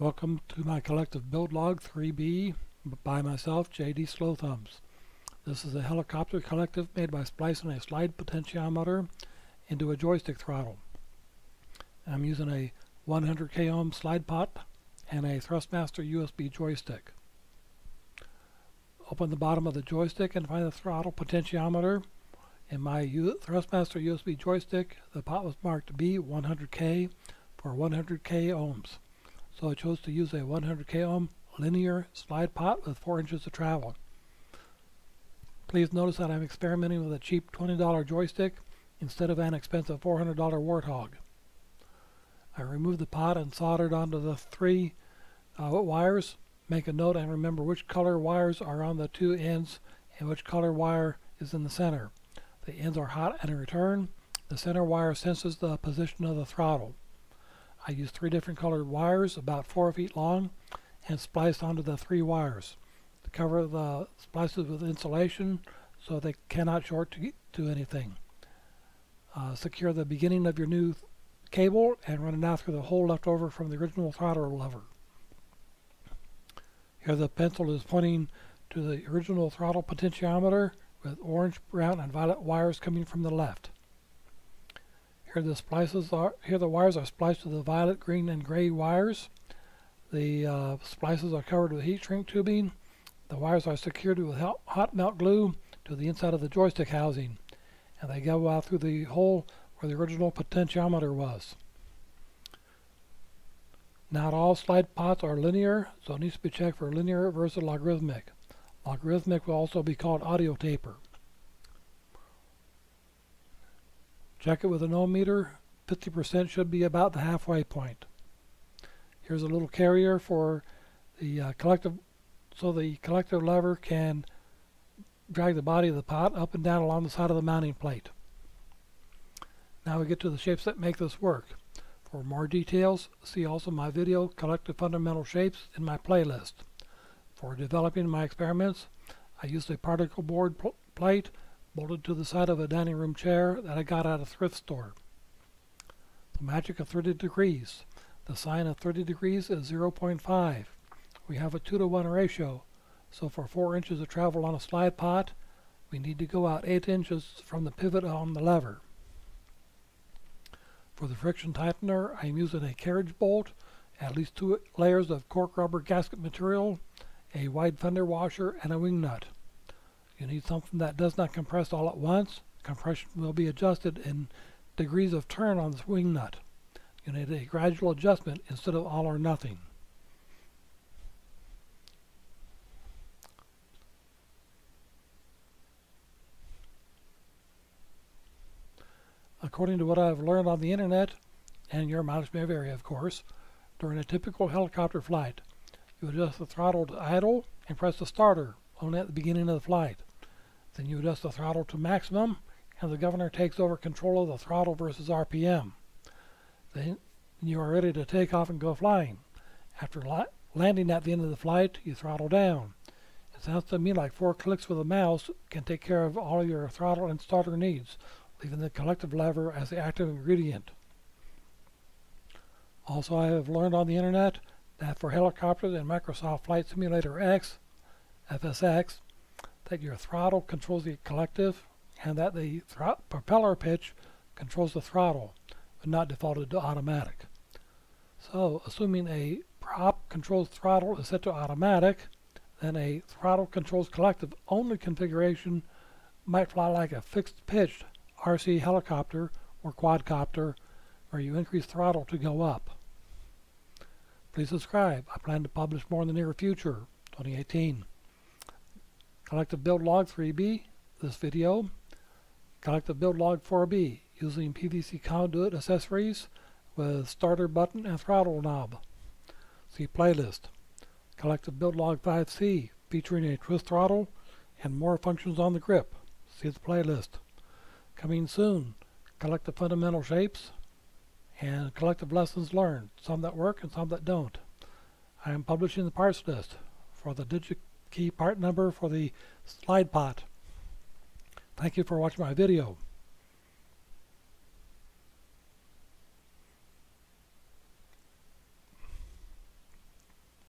Welcome to my collective build log 3B by myself, J.D. Slowthumbs. This is a helicopter collective made by splicing a slide potentiometer into a joystick throttle. I'm using a 100k ohm slide pot and a Thrustmaster USB joystick. Open the bottom of the joystick and find the throttle potentiometer. In my U Thrustmaster USB joystick, the pot was marked B100K for 100k ohms. So I chose to use a 100k ohm linear slide pot with 4 inches of travel. Please notice that I'm experimenting with a cheap $20 joystick instead of an expensive $400 Warthog. I removed the pot and soldered onto the three uh, wires. Make a note and remember which color wires are on the two ends and which color wire is in the center. The ends are hot and return. The center wire senses the position of the throttle. I used three different colored wires about four feet long and spliced onto the three wires. To cover the splices with insulation so they cannot short to, to anything. Uh, secure the beginning of your new cable and run it out through the hole left over from the original throttle lever. Here the pencil is pointing to the original throttle potentiometer with orange, brown, and violet wires coming from the left. Here the splices are here the wires are spliced to the violet, green, and gray wires. The uh, splices are covered with heat shrink tubing. The wires are secured with hot melt glue to the inside of the joystick housing, and they go out through the hole where the original potentiometer was. Not all slide pots are linear, so it needs to be checked for linear versus logarithmic. Logarithmic will also be called audio taper. Check it with an ohm meter. 50% should be about the halfway point. Here's a little carrier for the uh, collective, so the collective lever can drag the body of the pot up and down along the side of the mounting plate. Now we get to the shapes that make this work. For more details, see also my video, Collective Fundamental Shapes, in my playlist. For developing my experiments, I used a particle board pl plate bolted to the side of a dining room chair that I got at a thrift store. The magic of 30 degrees. The sine of 30 degrees is 0.5. We have a 2 to 1 ratio, so for 4 inches of travel on a slide pot, we need to go out 8 inches from the pivot on the lever. For the friction tightener, I am using a carriage bolt, at least two layers of cork rubber gasket material, a wide fender washer, and a wing nut. You need something that does not compress all at once. Compression will be adjusted in degrees of turn on the wing nut. You need a gradual adjustment instead of all or nothing. According to what I've learned on the internet, and your mileage may vary of course, during a typical helicopter flight, you adjust the throttle to idle and press the starter only at the beginning of the flight. Then you adjust the throttle to maximum and the governor takes over control of the throttle versus RPM. Then you are ready to take off and go flying. After la landing at the end of the flight, you throttle down. It sounds to me like four clicks with a mouse can take care of all your throttle and starter needs, leaving the collective lever as the active ingredient. Also, I have learned on the internet that for helicopters in Microsoft Flight Simulator X, FSX, that your throttle controls the collective and that the propeller pitch controls the throttle, but not defaulted to automatic. So, assuming a prop controls throttle is set to automatic, then a throttle controls collective only configuration might fly like a fixed pitched RC helicopter or quadcopter where you increase throttle to go up. Please subscribe. I plan to publish more in the near future, 2018. Collective build log 3B, this video. Collective build log 4B, using PVC conduit accessories with starter button and throttle knob. See playlist. Collective build log 5C, featuring a twist throttle and more functions on the grip. See the playlist. Coming soon, collective fundamental shapes and collective lessons learned, some that work and some that don't. I am publishing the parts list for the Digi key part number for the slide pot. Thank you for watching my video.